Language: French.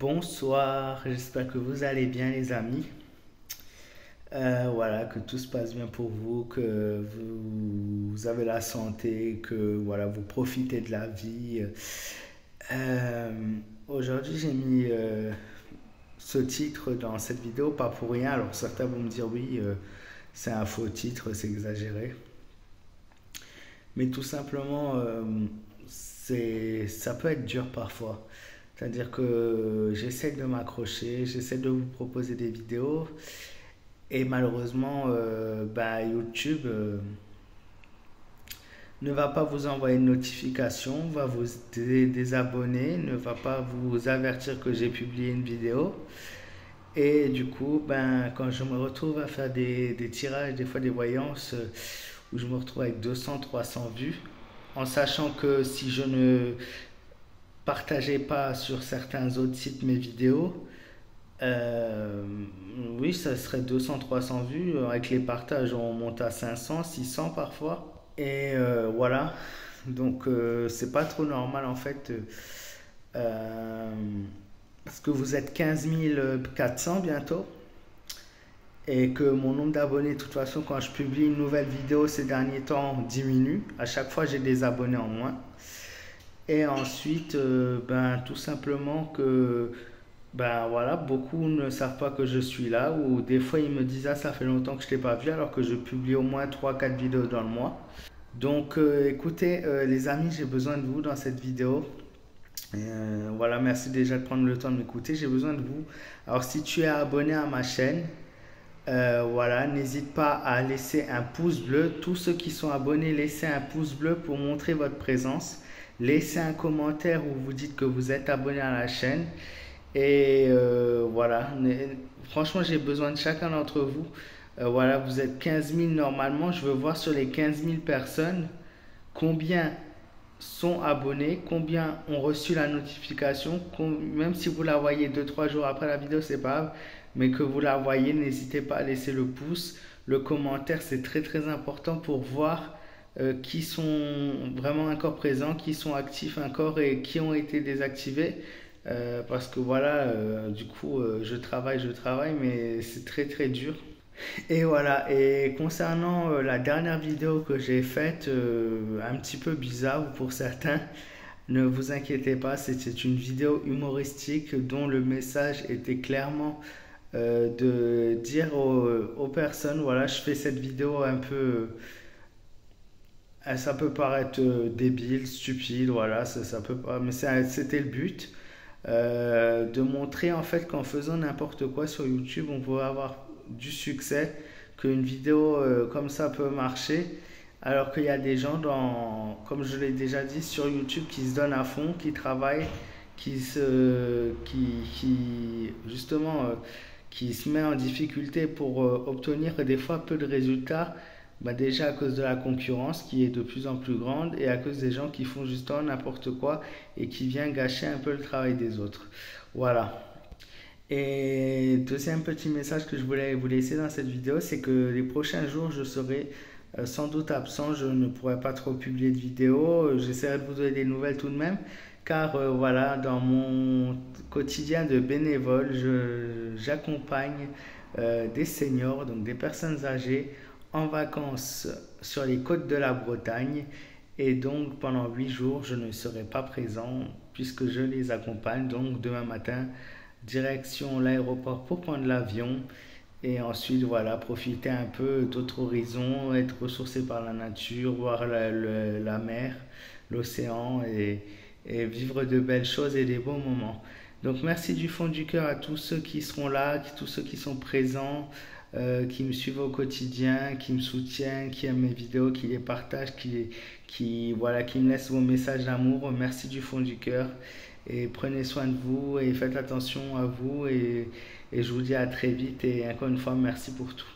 Bonsoir, j'espère que vous allez bien les amis. Euh, voilà, que tout se passe bien pour vous, que vous, avez la santé, que voilà, vous profitez de la vie. Euh, aujourd'hui, j'ai mis euh, ce titre dans cette vidéo, pas pour rien. Alors certains vont me dire oui, c'est un faux titre, c'est exagéré. Mais tout simplement, ça peut être dur parfois. C'est-à-dire que j'essaie de m'accrocher, j'essaie de vous proposer des vidéos et malheureusement, euh, bah, YouTube euh, ne va pas vous envoyer une notification, va vous désabonner, ne va pas vous avertir que j'ai publié une vidéo. Et du coup, ben, quand je me retrouve à faire des, des tirages, des fois des voyances, euh, où je me retrouve avec 200, 300 vues, en sachant que si je ne partagez pas sur certains autres sites mes vidéos. Euh, oui, ça serait 200-300 vues. Avec les partages, on monte à 500, 600 parfois. Et euh, voilà. Donc, euh, c'est pas trop normal en fait. parce que vous êtes 15 400 bientôt. Et que mon nombre d'abonnés, de toute façon, quand je publie une nouvelle vidéo ces derniers temps, diminue. À chaque fois, j'ai des abonnés en moins. Et ensuite, euh, ben, tout simplement que ben, voilà, beaucoup ne savent pas que je suis là, ou des fois ils me disent Ah, ça fait longtemps que je ne t'ai pas vu, alors que je publie au moins 3-4 vidéos dans le mois. Donc euh, écoutez, euh, les amis, j'ai besoin de vous dans cette vidéo. voilà, merci déjà de prendre le temps de m'écouter. J'ai besoin de vous. Alors, si tu es abonné à ma chaîne, voilà, n'hésite pas à laisser un pouce bleu. Tous ceux qui sont abonnés, laissez un pouce bleu pour montrer votre présence. Laissez un commentaire où vous dites que vous êtes abonné à la chaîne. Et euh, voilà, franchement, j'ai besoin de chacun d'entre vous. Euh, voilà, vous êtes 15 000 normalement. Je veux voir sur les 15 000 personnes combien sont abonnés, combien ont reçu la notification. Même si vous la voyez 2-3 jours après la vidéo, c'est pas grave. Mais que vous la voyez, n'hésitez pas à laisser le pouce. Le commentaire, c'est très très important pour voir euh, qui sont vraiment encore présents, qui sont actifs encore et qui ont été désactivés. Euh, parce que voilà, euh, du coup, je travaille, je travaille, mais c'est très très dur. Et voilà, et concernant la dernière vidéo que j'ai faite, un petit peu bizarre pour certains, ne vous inquiétez pas, c'était une vidéo humoristique dont le message était clairement de dire aux, personnes, voilà, je fais cette vidéo un peu ça peut paraître euh, débile, stupide, voilà, ça, peut pas, mais c'était le but. Euh, de montrer en fait qu'en faisant n'importe quoi sur YouTube, on peut avoir du succès, qu'une vidéo comme ça peut marcher, alors qu'il y a des gens, dans, comme je l'ai déjà dit, sur YouTube qui se donnent à fond, qui travaillent, qui se, qui justement, qui se met en difficulté pour obtenir des fois peu de résultats bah déjà à cause de la concurrence qui est de plus en plus grande et à cause des gens qui font justement n'importe quoi et qui viennent gâcher un peu le travail des autres. Voilà. Et deuxième petit message que je voulais vous laisser dans cette vidéo, c'est que les prochains jours, je serai euh, sans doute absent, je ne pourrai pas trop publier de vidéos, j'essaierai de vous donner des nouvelles tout de même, car euh, voilà, dans mon quotidien de bénévole, j'accompagne euh, des seniors, donc des personnes âgées, en vacances sur les côtes de la Bretagne et donc pendant huit jours je ne serai pas présent puisque je les accompagne donc demain matin direction l'aéroport pour prendre l'avion et ensuite voilà profiter un peu d'autres horizons être ressourcé par la nature voir la, la mer l'océan et, et vivre de belles choses et des beaux moments donc merci du fond du cœur à tous ceux qui seront là tous ceux qui sont présents euh, qui me suivent au quotidien, qui me soutiennent, qui aiment mes vidéos, qui les partagent, qui, voilà, qui me laissent vos messages d'amour. Merci du fond du cœur. Et prenez soin de vous et faites attention à vous. Et je vous dis à très vite. Et encore une fois, merci pour tout.